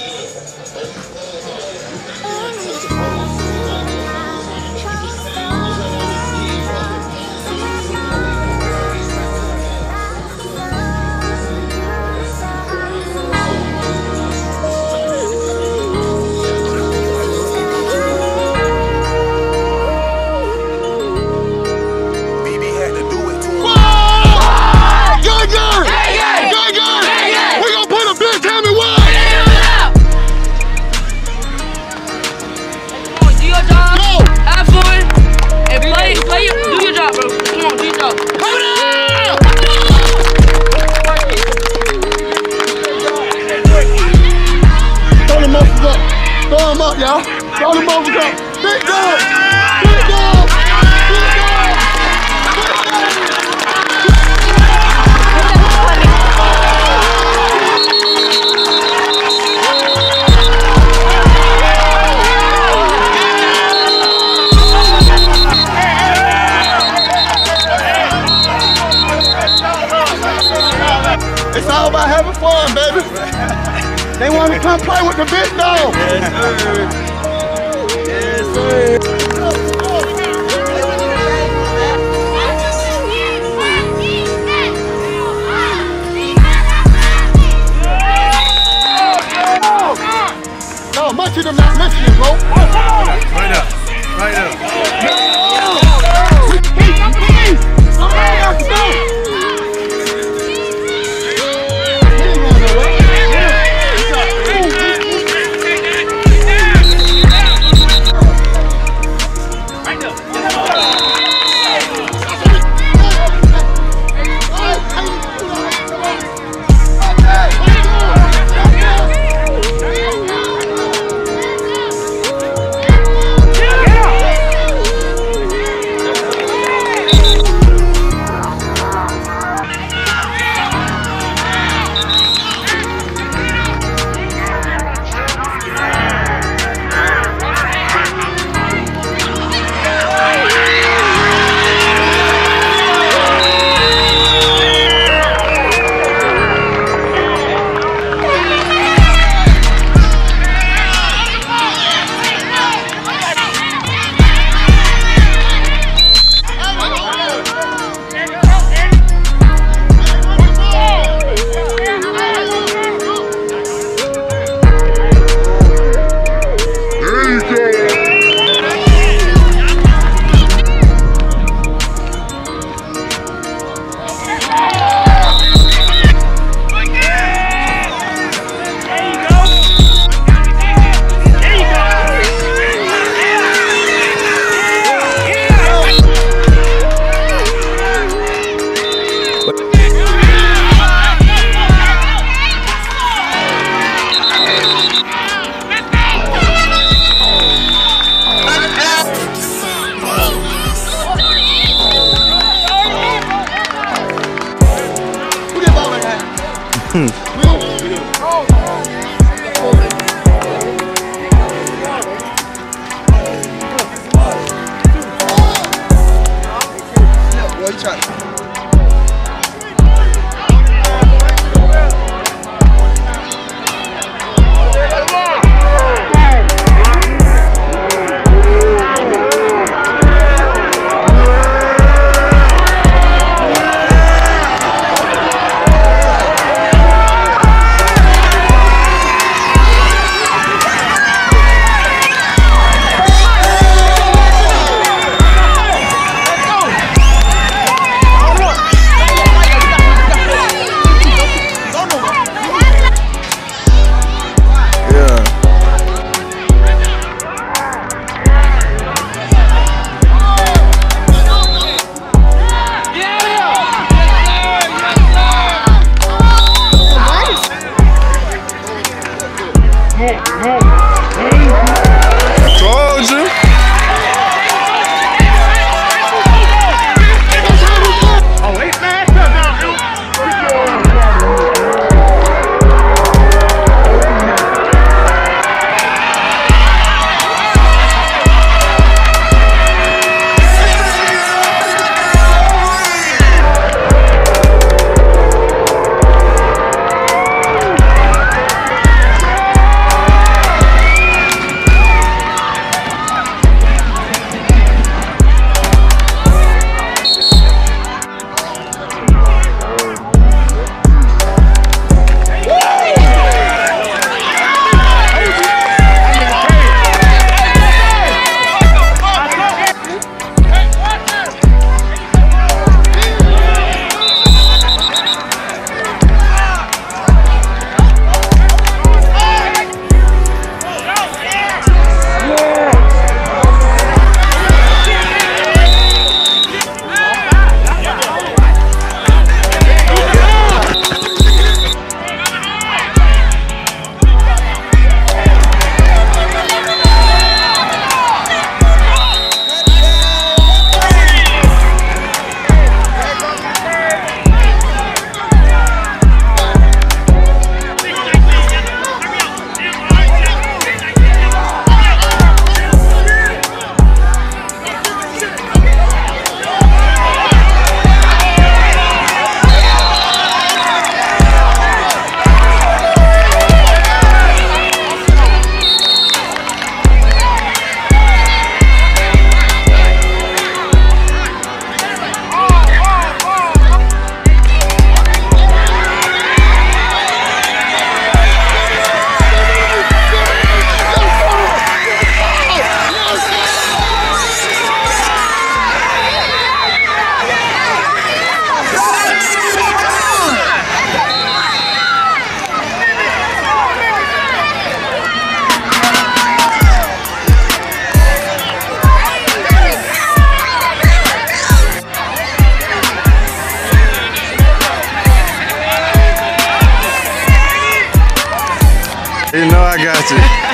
よいしょ。Play, play your, do your job, bro. Come on, do your job. Come down. Throw them muffins up. Throw them up, y'all. Throw them muffins up. Big dog. Come play with the big dog. No,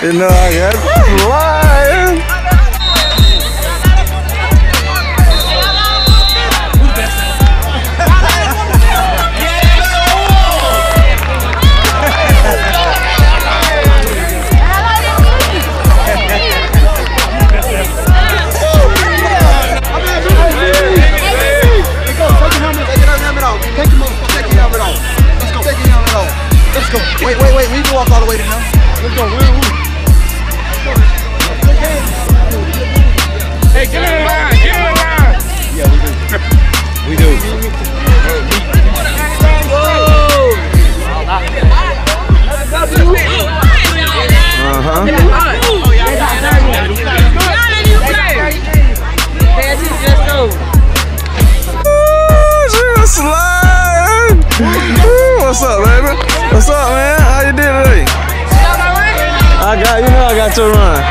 you. Know I got you. Your run.